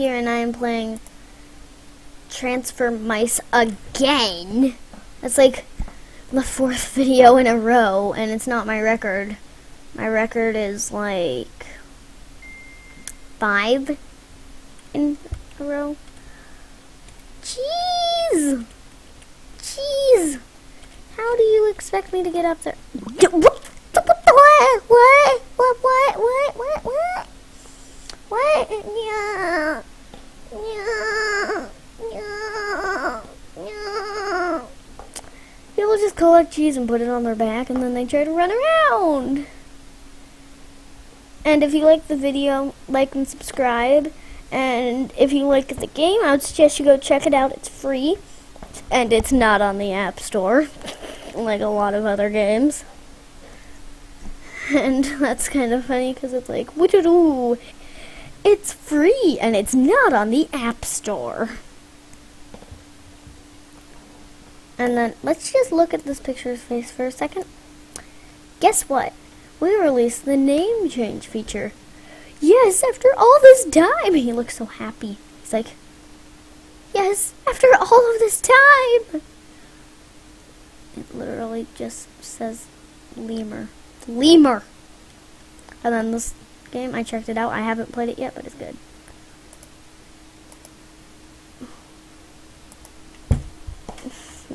here and I am playing Transformice again. That's like the fourth video in a row, and it's not my record. My record is like five in a row. Jeez! Jeez! How do you expect me to get up there? What? What? What? What? What? What? What? What? Yeah. Yeah. Yeah. Cheese and put it on their back and then they try to run around. And if you like the video, like and subscribe. And if you like the game, I would suggest you go check it out. It's free. And it's not on the App Store, like a lot of other games. And that's kind of funny because it's like, woo it's free and it's not on the App Store. And then let's just look at this picture's face for a second. Guess what? We released the name change feature. Yes, after all this time. He looks so happy. He's like, Yes, after all of this time. It literally just says lemur. Lemur. And then this game, I checked it out. I haven't played it yet, but it's good.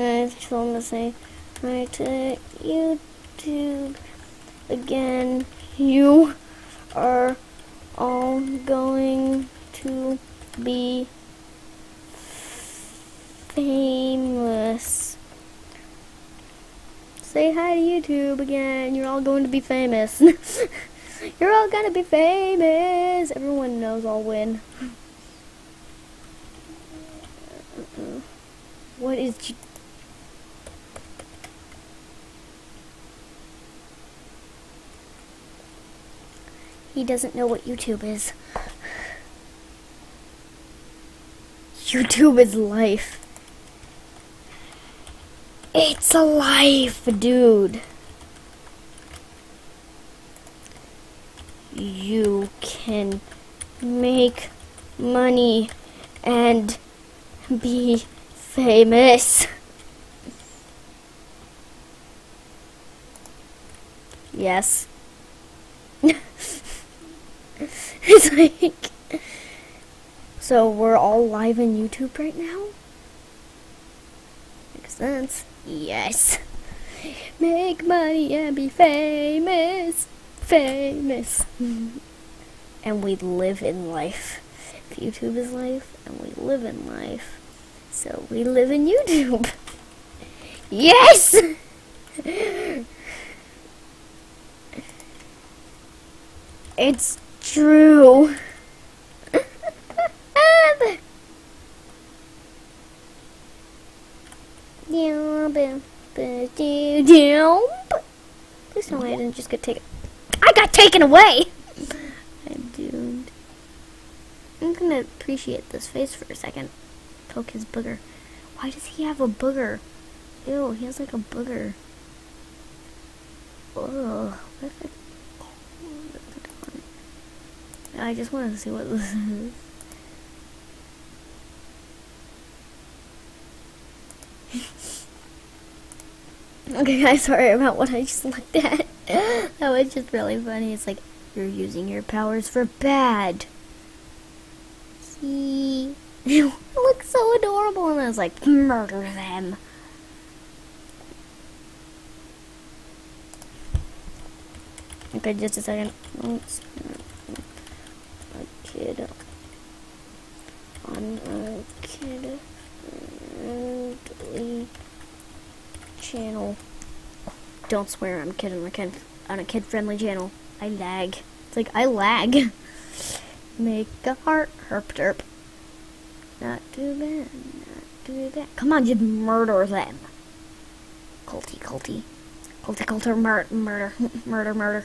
I just want to say hi to YouTube again. You are all going to be famous. Say hi to YouTube again. You're all going to be famous. You're all gonna be famous. Everyone knows I'll win. Uh-uh. What is He doesn't know what YouTube is. YouTube is life. It's a life, dude. You can make money and be famous. Yes. It's like so we're all live on YouTube right now? Makes sense. Yes. Make money and be famous. Famous. and we live in life. YouTube is life, and we live in life. So we live in YouTube. yes! it's true. Please tell me I didn't just get taken. I got taken away! I'm doomed. I'm gonna appreciate this face for a second. Poke his booger. Why does he have a booger? Ew, he has like a booger. Ugh. I just wanted to see what this is. Okay guys, sorry about what I just looked at. that was just really funny. It's like, you're using your powers for bad. See? it looks so adorable and I was like, murder them. Okay, just a second. A kid on a kid friendly channel. Don't swear, I'm kidding. On a kid on a kid friendly channel. I lag. It's like I lag. Make a heart herp derp. Not too bad, not too bad. Come on, just murder them. Culty, culty. Culty, culty, mur murder, murder, murder.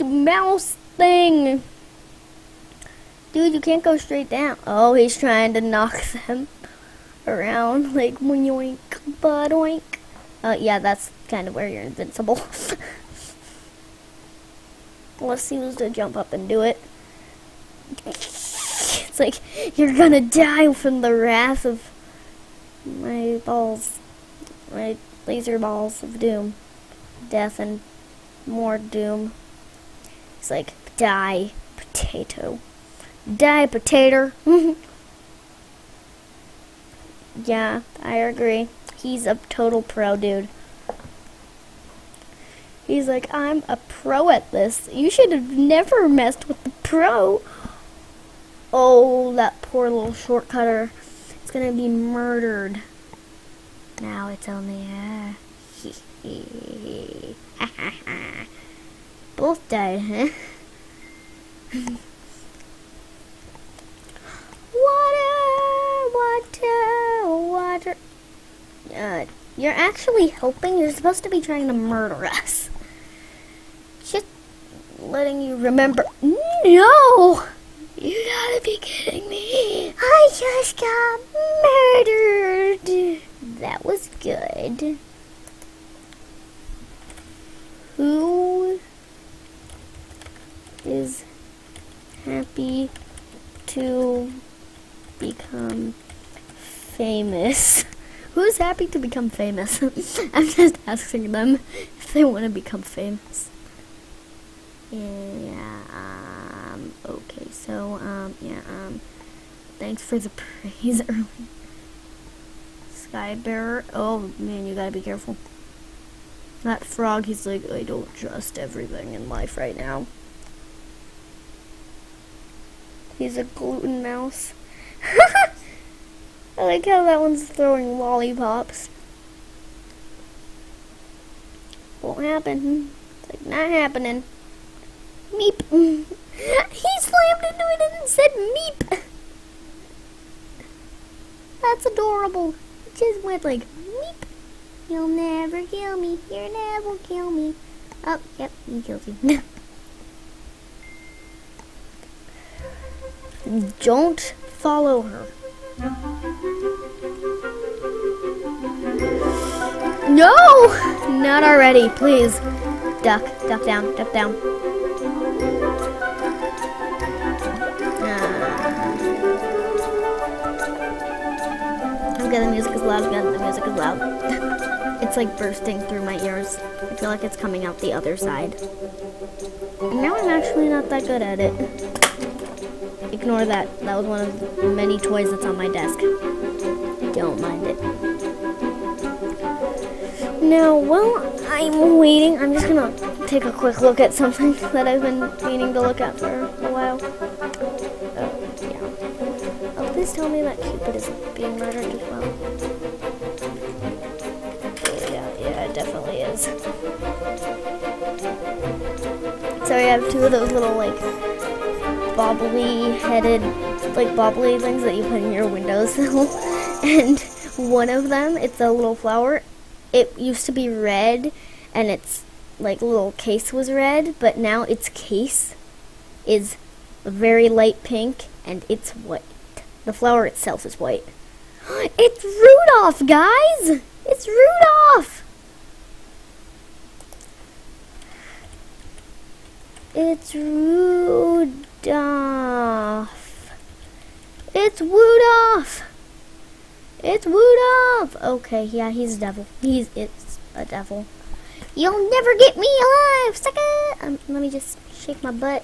mouse thing. Dude, you can't go straight down. Oh, he's trying to knock them around like yoink, but oink. Uh, yeah, that's kind of where you're invincible. Unless he was to jump up and do it. It's like, you're gonna die from the wrath of my balls. My laser balls of doom. Death and more doom. It's like, die, potato. Die, potato. yeah, I agree. He's a total pro, dude. He's like, I'm a pro at this. You should have never messed with the pro. Oh, that poor little shortcutter. It's gonna be murdered. Now it's only uh Both died, huh? water, water, water. Uh, you're actually helping. You're supposed to be trying to murder us. Just letting you remember. No! You gotta be kidding me. I just got murdered. That was good. Who is happy to become famous? Who's happy to become famous? I'm just asking them if they want to become famous. Yeah, um, okay, so, um, yeah, um, thanks for the praise early. Skybearer, oh man, you gotta be careful. That frog, he's like, I don't trust everything in life right now. He's a gluten mouse. I like how that one's throwing lollipops. Won't happen. It's like not happening. Meep. he slammed into it and said meep. That's adorable. It just went like meep. You'll never kill me. You'll never kill me. Oh, yep, he killed you. Don't follow her. No! Not already, please. Duck, duck down, duck down. Ah. Okay, the music is loud again. The music is loud. it's like bursting through my ears. I feel like it's coming out the other side. And now I'm actually not that good at it. Ignore that. That was one of the many toys that's on my desk. Don't mind it. Now, while I'm waiting, I'm just gonna take a quick look at something that I've been meaning to look at for a while. Oh, yeah. Oh, please tell me that Cupid is being murdered as well. Oh, yeah, yeah, it definitely is. So we have two of those little, like, bobbly headed, like bobbly things that you put in your windowsill. and one of them, it's a little flower. It used to be red and its like little case was red, but now its case is very light pink and it's white. The flower itself is white. It's Rudolph, guys! It's Rudolph! It's Rudolph. Rudolph. It's Rudolph. It's Rudolph. Okay, yeah, he's a devil. He's it's a devil. You'll never get me alive, sucker. Um, let me just shake my butt.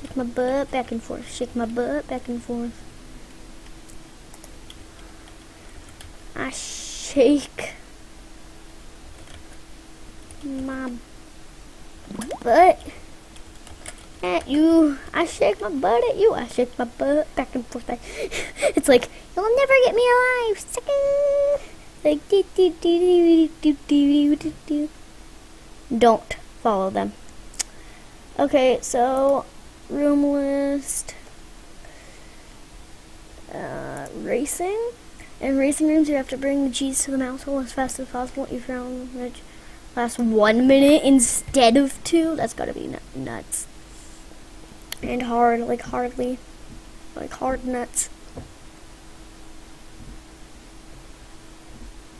Shake my butt back and forth. Shake my butt back and forth. I shake my butt at you. I shake my butt at you. I shake my butt back and forth. It's like you'll never get me alive. Second. Like do do do do do do do. Don't follow them. Okay, so room list. Uh, racing. In racing rooms, you have to bring the cheese to the mouse hole as fast as possible. You found which last one minute instead of two. That's gotta be nuts. And hard, like hardly, like hard nuts.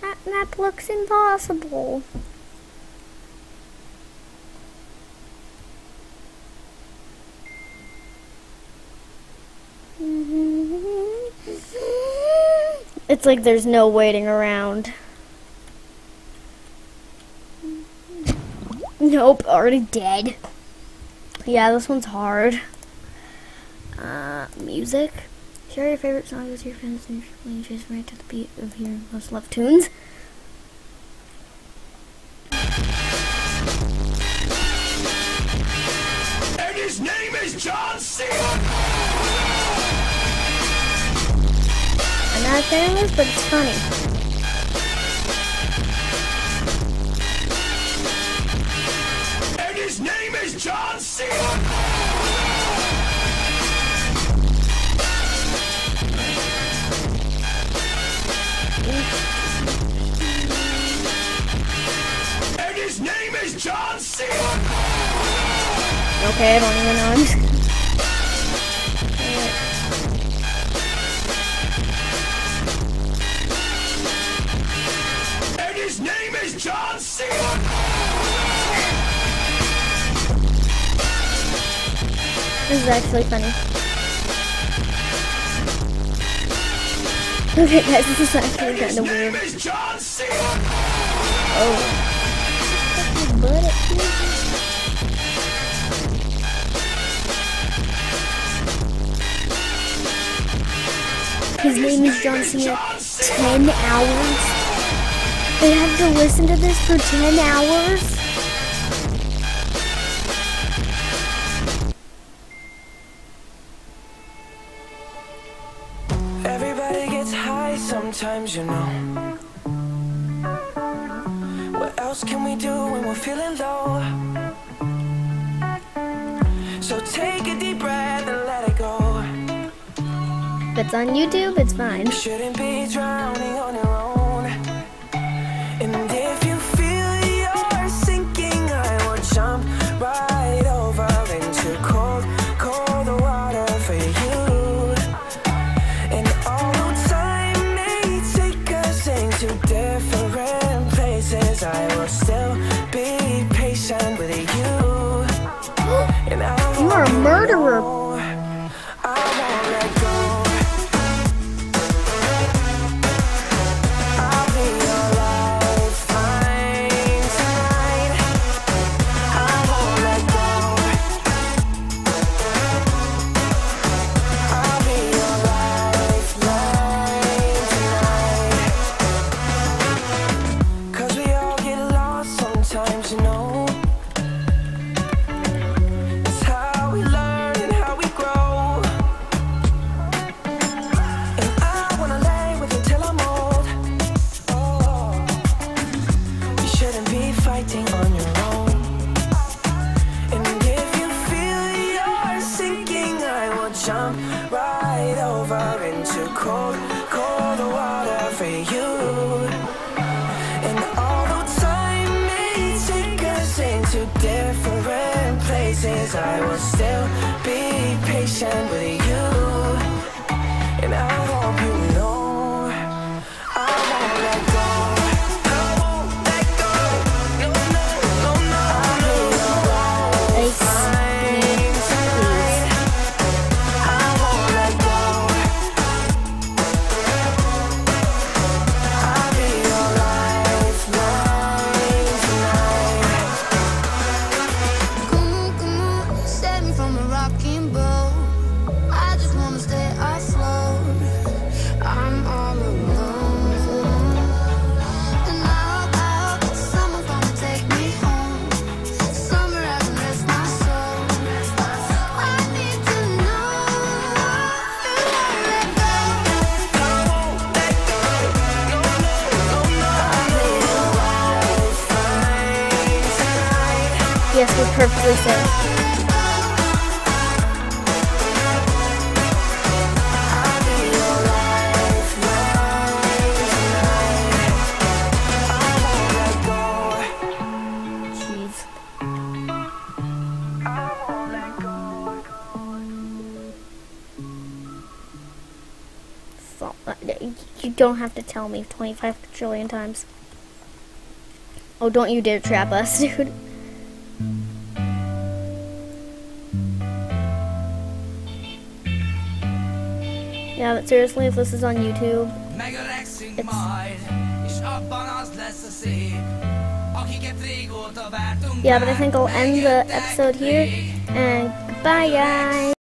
That map looks impossible. It's like there's no waiting around. Nope, already dead. Yeah, this one's hard. Uh, music. Share your favorite songs with your friends and your chase right to the beat of your most loved tunes. And his name is John Cena! I'm not famous, but it's funny. And his name is John Cena! And his name is John Cena! Okay, I don't even know. I'm just And his name is John Cena! This is actually funny. Okay, guys, this is actually kind of weird. Oh. His name is. John Cena! 10 hours? They have to listen to this for 10 hours? Everybody gets high sometimes, you know. What else can we do when we're feeling low? So take a deep breath and let it go. It's on YouTube, it's fine. Will still be patient with you. You are a murderer. Over into cold, were perfectly safe. You don't have to tell me 25 trillion times. Oh, don't you dare trap us, dude. Yeah, but seriously, if this is on YouTube, It's- yeah, but I think I'll end the episode here. And goodbye, guys.